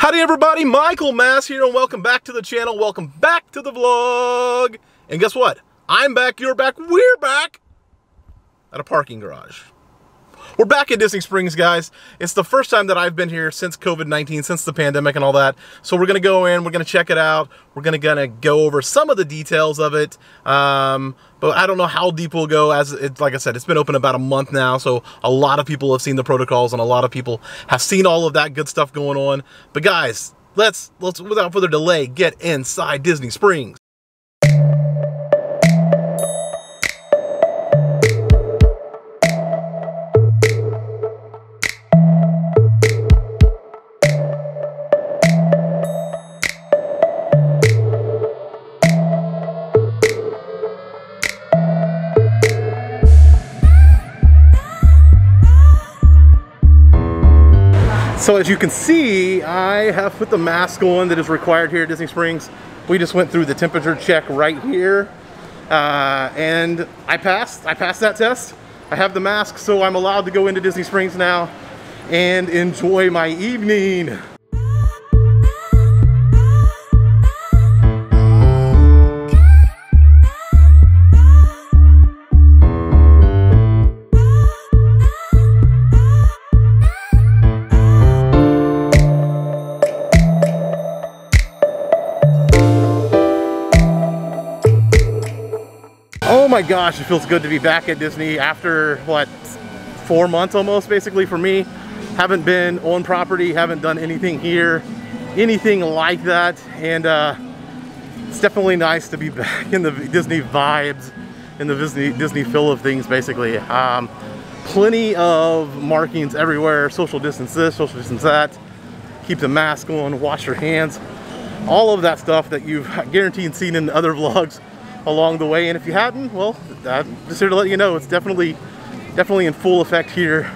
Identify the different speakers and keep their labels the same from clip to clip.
Speaker 1: Howdy everybody, Michael Mass here and welcome back to the channel, welcome back to the vlog. And guess what? I'm back, you're back, we're back at a parking garage. We're back at Disney Springs, guys. It's the first time that I've been here since COVID-19, since the pandemic and all that. So we're gonna go in, we're gonna check it out. We're gonna, gonna go over some of the details of it. Um, but I don't know how deep we'll go as it's like I said, it's been open about a month now. So a lot of people have seen the protocols and a lot of people have seen all of that good stuff going on. But guys, let's, let's without further delay, get inside Disney Springs. So as you can see, I have put the mask on that is required here at Disney Springs. We just went through the temperature check right here. Uh, and I passed, I passed that test. I have the mask, so I'm allowed to go into Disney Springs now and enjoy my evening. My gosh, it feels good to be back at Disney after, what, four months almost, basically, for me. Haven't been on property, haven't done anything here, anything like that. And uh, it's definitely nice to be back in the Disney vibes, in the Disney, Disney feel of things, basically. Um, plenty of markings everywhere, social distance this, social distance that. Keep the mask on, wash your hands. All of that stuff that you've guaranteed seen in other vlogs along the way. And if you hadn't, well, I'm just here to let you know it's definitely, definitely in full effect here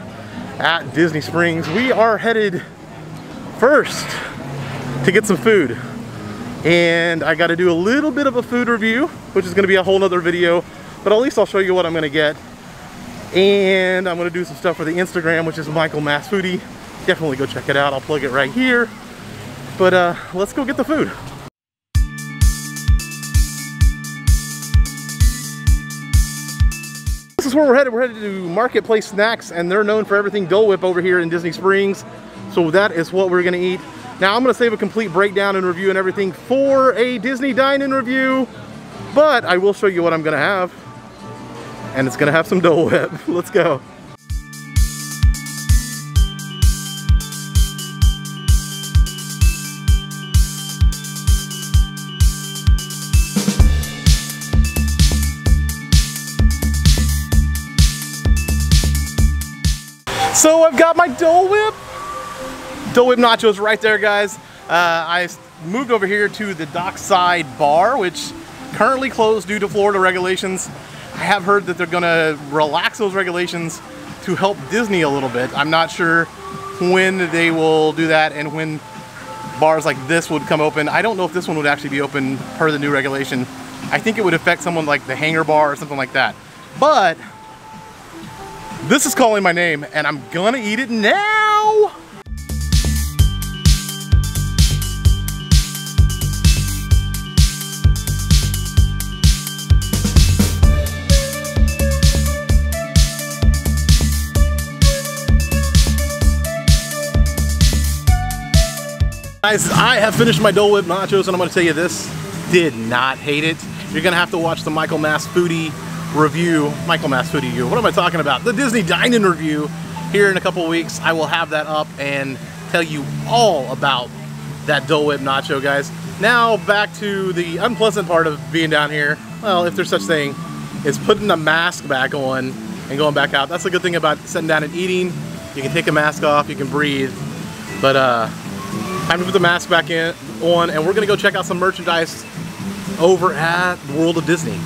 Speaker 1: at Disney Springs. We are headed first to get some food. And I got to do a little bit of a food review, which is going to be a whole nother video, but at least I'll show you what I'm going to get. And I'm going to do some stuff for the Instagram, which is Michael Mass Foodie. Definitely go check it out. I'll plug it right here. But uh, let's go get the food. This is where we're headed. We're headed to Marketplace Snacks, and they're known for everything Dole Whip over here in Disney Springs. So that is what we're gonna eat. Now I'm gonna save a complete breakdown and review and everything for a Disney dine-in review, but I will show you what I'm gonna have. And it's gonna have some Dole Whip. Let's go. So I've got my Dole Whip. Dole Whip nachos right there, guys. Uh, I moved over here to the Dockside Bar, which currently closed due to Florida regulations. I have heard that they're gonna relax those regulations to help Disney a little bit. I'm not sure when they will do that and when bars like this would come open. I don't know if this one would actually be open per the new regulation. I think it would affect someone like the Hangar Bar or something like that. But this is calling my name and I'm gonna eat it now. Guys, I have finished my Dole Whip nachos and I'm gonna tell you this, did not hate it. You're gonna have to watch the Michael Mass Foodie review, Michael Foodie review. What am I talking about? The Disney Dine-In review here in a couple weeks. I will have that up and tell you all about that Dole Whip nacho, guys. Now back to the unpleasant part of being down here. Well, if there's such thing, is putting the mask back on and going back out. That's the good thing about sitting down and eating. You can take a mask off, you can breathe. But uh, time to put the mask back in on, and we're gonna go check out some merchandise over at World of Disney.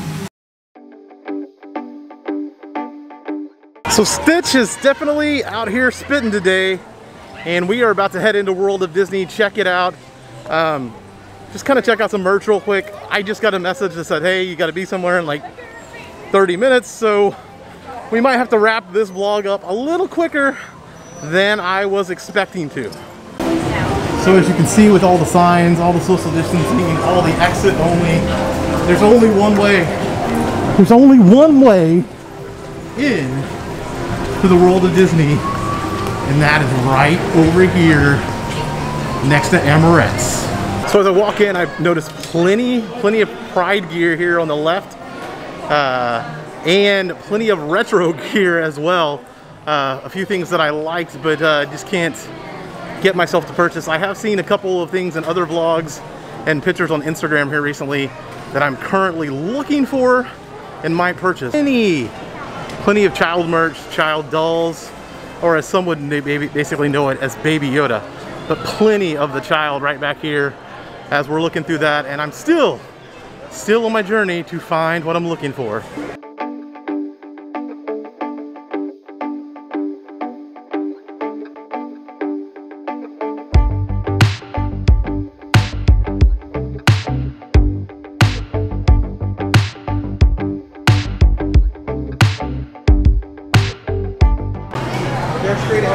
Speaker 1: So Stitch is definitely out here spitting today and we are about to head into World of Disney, check it out. Um, just kind of check out some merch real quick. I just got a message that said, hey, you gotta be somewhere in like 30 minutes, so we might have to wrap this vlog up a little quicker than I was expecting to. So as you can see with all the signs, all the social distancing, all the exit only, there's only one way. There's only one way in to the world of Disney, and that is right over here next to Amorette's. So as I walk in, I've noticed plenty, plenty of Pride gear here on the left, uh, and plenty of retro gear as well. Uh, a few things that I liked, but uh, just can't get myself to purchase. I have seen a couple of things in other vlogs and pictures on Instagram here recently that I'm currently looking for and might purchase. Plenty, plenty of child merch, child dolls, or as some would basically know it as Baby Yoda. But plenty of the child right back here as we're looking through that. And I'm still, still on my journey to find what I'm looking for.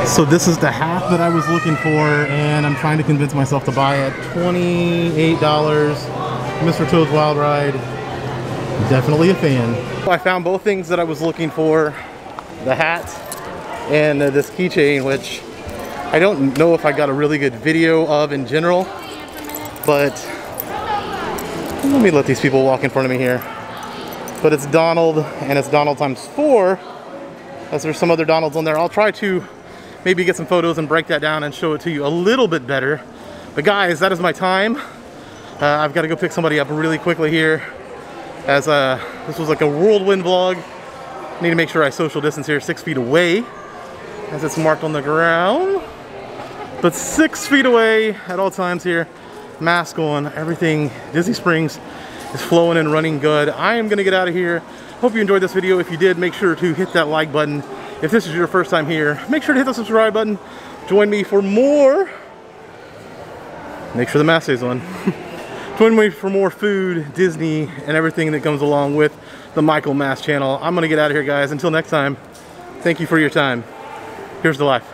Speaker 1: So this is the hat that I was looking for and I'm trying to convince myself to buy it. $28, Mr. Toad's Wild Ride. Definitely a fan. I found both things that I was looking for. The hat and uh, this keychain, which I don't know if I got a really good video of in general, but let me let these people walk in front of me here. But it's Donald and it's Donald times four as there's some other Donalds on there. I'll try to maybe get some photos and break that down and show it to you a little bit better. But guys, that is my time. Uh, I've got to go pick somebody up really quickly here as uh, this was like a whirlwind vlog. Need to make sure I social distance here six feet away as it's marked on the ground. But six feet away at all times here. Mask on, everything Disney Springs is flowing and running good. I am gonna get out of here. Hope you enjoyed this video. If you did, make sure to hit that like button if this is your first time here, make sure to hit the subscribe button. Join me for more. Make sure the mask stays on. Join me for more food, Disney, and everything that comes along with the Michael Mass channel. I'm gonna get out of here, guys. Until next time, thank you for your time. Here's the life.